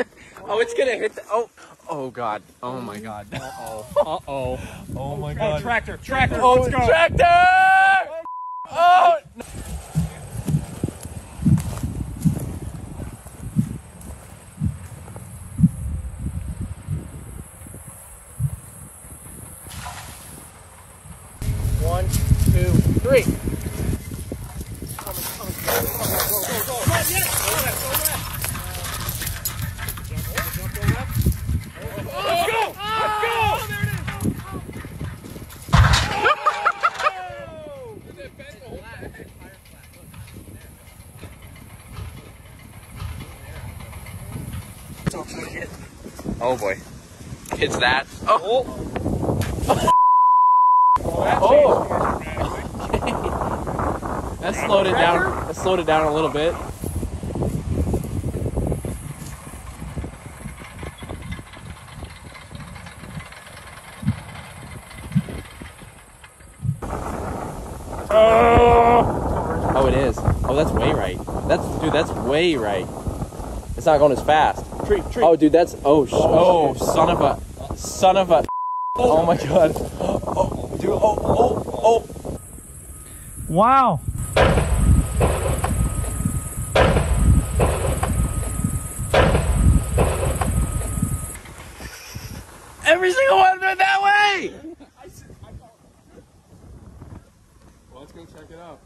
oh, it's gonna hit the. Oh, oh God. Oh my God. Uh oh. Uh oh Oh my Oh, tractor, tractor. Oh, let's go. tractor! Oh. no. One, two, three. Oh boy. It's that. Oh. Oh. oh. That slowed it down. That slowed it down a little bit. Oh, it is. Oh, that's way right. That's dude. That's way right. It's not going as fast. Tree, tree. Oh, dude, that's oh, sh- oh, oh son of a, son of a. Oh, oh my god. Oh, dude. Oh, oh, oh. Wow. Every single one went that way. Well, let's go check it out.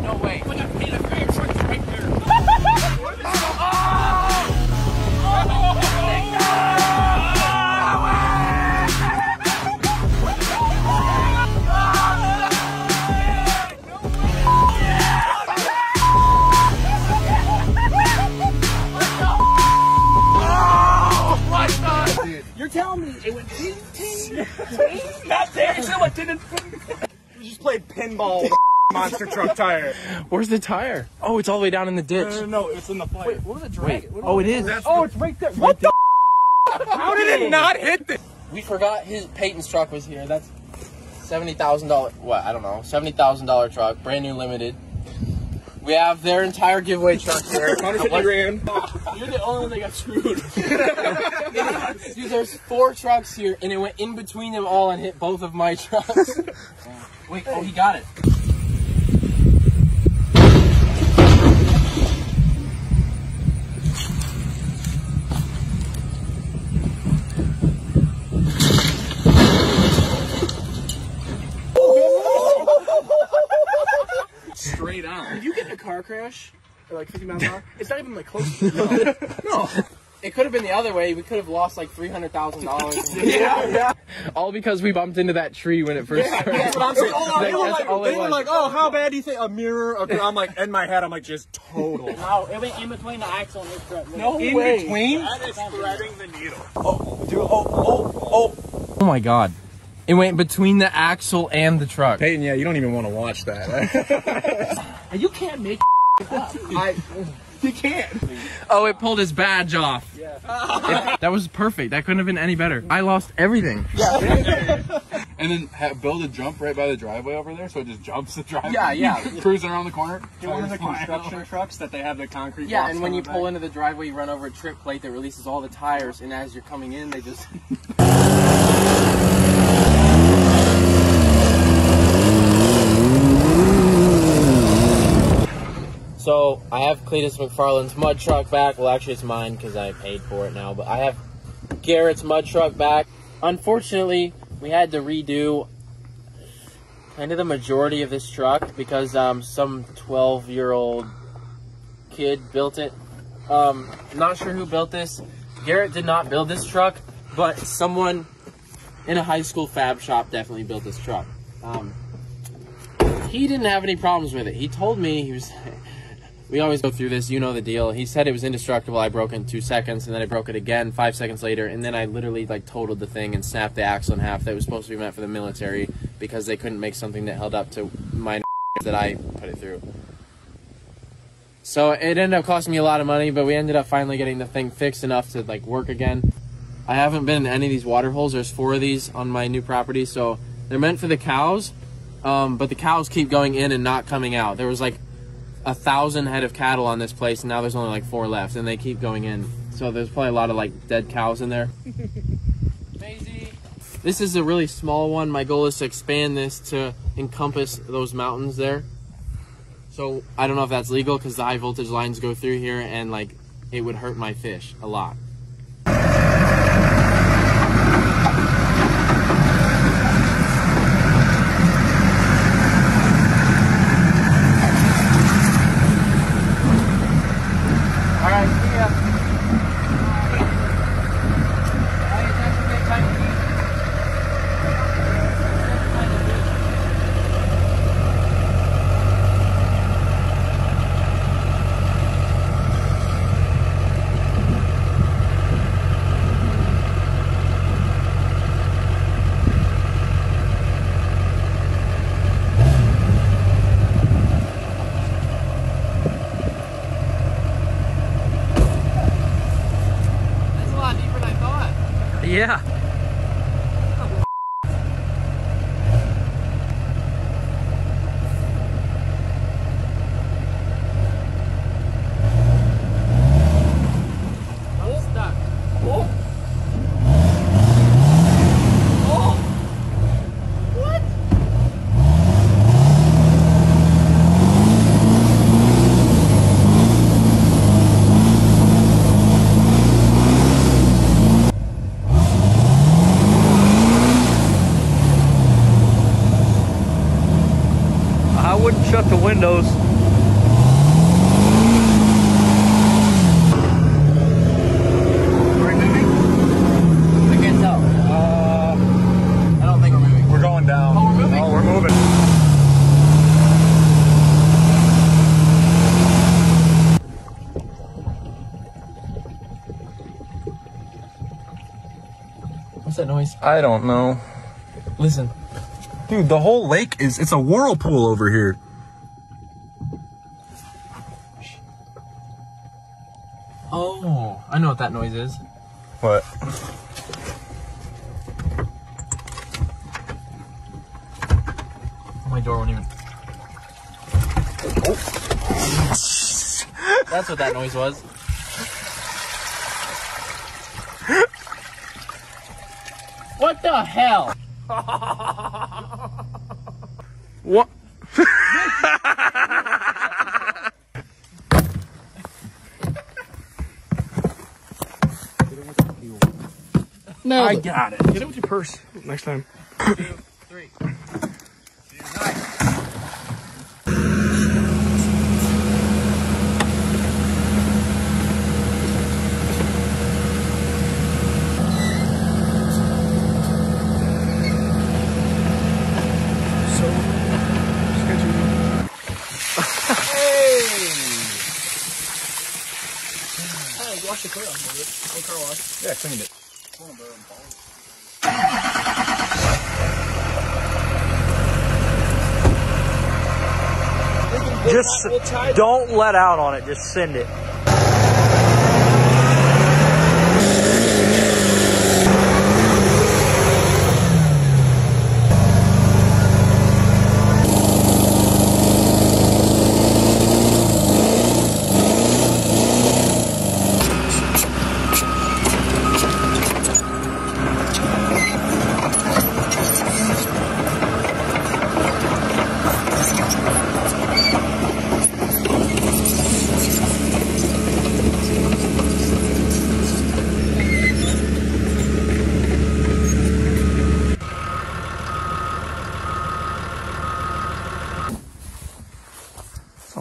No way. You're telling me it went ting, ting, ting? Not there. It like didn't. We just played pinball with a monster truck tire. Where's the tire? Oh, it's all the way down in the ditch. No, no, no, it's in the fire. Wait, what was oh, it Wait. Oh, it is. Oh, it's right there. What the? How did it not hit this? We forgot his Peyton's truck was here. That's seventy thousand dollar. What? I don't know. Seventy thousand dollar truck, brand new, limited. We have their entire giveaway truck here. 150 grand. You're the only one that got screwed. Dude, there's four trucks here, and it went in between them all and hit both of my trucks. Wait, oh, he got it. Straight on. Did you get in a car crash? At like 50 miles an hour? It's not even like close. To no. It could have been the other way. We could have lost like three hundred thousand dollars. Yeah, yeah. All because we bumped into that tree when it first started. That's what I'm saying. That- they were like, they were like, oh, how bad do you think a mirror? I'm like, in my head, I'm like, just total. No, it went in between the axle and this truck. No In way. between? That is threading the needle. Oh, Dude, oh, oh, oh. Oh my god. It went between the axle and the truck. Peyton, yeah, you don't even want to watch that. And you can't make it. I, you can't. Oh, it pulled his badge off. Yeah. that was perfect. That couldn't have been any better. I lost everything. and then ha- build a jump right by the driveway over there, so it just jumps the driveway. Yeah, yeah. Cruising around the corner. One of the construction out. trucks that they have the concrete. Yeah, and when you pull back. into the driveway, you run over a trip plate that releases all the tires, and as you're coming in, they just. So I have Cletus McFarland's mud truck back. Well, actually, it's mine because I paid for it now. But I have Garrett's mud truck back. Unfortunately, we had to redo kind of the majority of this truck because um, some 12-year-old kid built it. Um, not sure who built this. Garrett did not build this truck, but someone in a high school fab shop definitely built this truck. Um, he didn't have any problems with it. He told me he was. We always go through this. You know the deal. He said it was indestructible. I broke it in two seconds, and then I broke it again five seconds later, and then I literally like totaled the thing and snapped the axle in half. That was supposed to be meant for the military because they couldn't make something that held up to my that I put it through. So it ended up costing me a lot of money, but we ended up finally getting the thing fixed enough to like work again. I haven't been in any of these water holes. There's four of these on my new property, so they're meant for the cows. Um, but the cows keep going in and not coming out. There was like a thousand head of cattle on this place, and now there's only like four left, and they keep going in. So there's probably a lot of like dead cows in there. This is a really small one. My goal is to expand this to encompass those mountains there. So I don't know if that's legal because the high voltage lines go through here and like it would hurt my fish a lot. I don't know. Listen. Dude, the whole lake is, it's a whirlpool over here. Oh, I know what that noise is. What? My door won't even. Oh. That's what that noise was. What the hell? What? No. I got it. Get it with your purse next time. wash your car off of it. Car wash. Yeah, cleaned it. Just don't let out on it. Just send it.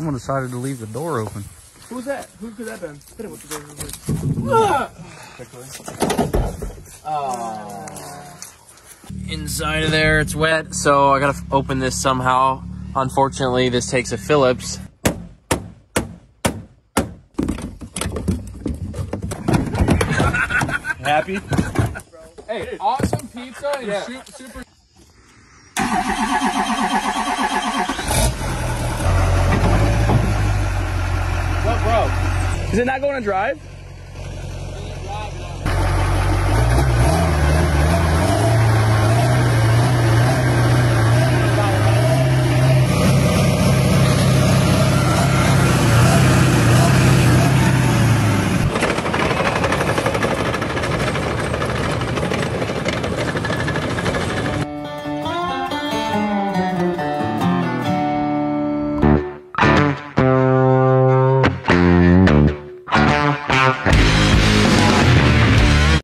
Someone decided to leave the door open. Who's that? Who could that been? Hit it with the door ah! Inside of there, it's wet, so I gotta open this somehow. Unfortunately, this takes a Phillips. Happy? Hey, awesome pizza and su- super. What broke? Is it not going to drive?